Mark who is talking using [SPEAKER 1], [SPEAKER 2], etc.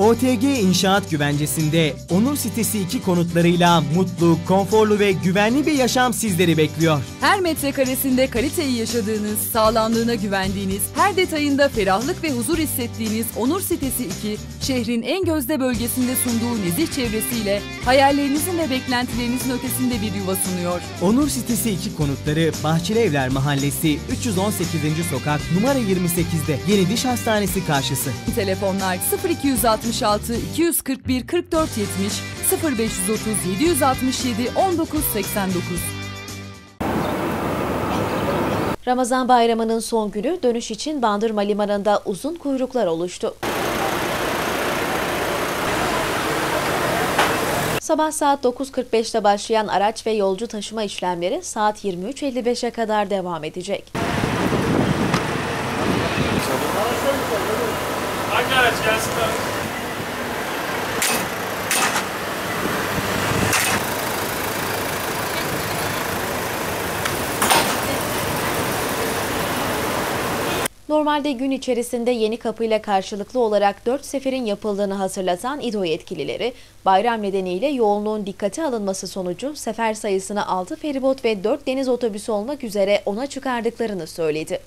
[SPEAKER 1] OTG İnşaat Güvencesi'nde Onur Sitesi 2 konutlarıyla mutlu, konforlu ve güvenli bir yaşam sizleri bekliyor.
[SPEAKER 2] Her metrekaresinde kaliteyi yaşadığınız, sağlamlığına güvendiğiniz, her detayında ferahlık ve huzur hissettiğiniz Onur Sitesi 2, şehrin en gözde bölgesinde sunduğu nezih çevresiyle hayallerinizin ve beklentilerinizin ötesinde bir yuva sunuyor.
[SPEAKER 1] Onur Sitesi 2 konutları Bahçeli Evler Mahallesi 318. Sokak numara 28'de Yeni Diş Hastanesi karşısı.
[SPEAKER 2] Telefonlar 0266 241 44 70 0530 767 19 89.
[SPEAKER 3] Ramazan bayramının son günü dönüş için Bandırma Limanı'nda uzun kuyruklar oluştu. Sabah saat 9.45'te başlayan araç ve yolcu taşıma işlemleri saat 23.55'e kadar devam edecek. Normalde gün içerisinde yeni kapıyla karşılıklı olarak 4 seferin yapıldığını hatırlatan İDO yetkilileri, bayram nedeniyle yoğunluğun dikkate alınması sonucu sefer sayısını 6 feribot ve 4 deniz otobüsü olmak üzere 10'a çıkardıklarını söyledi.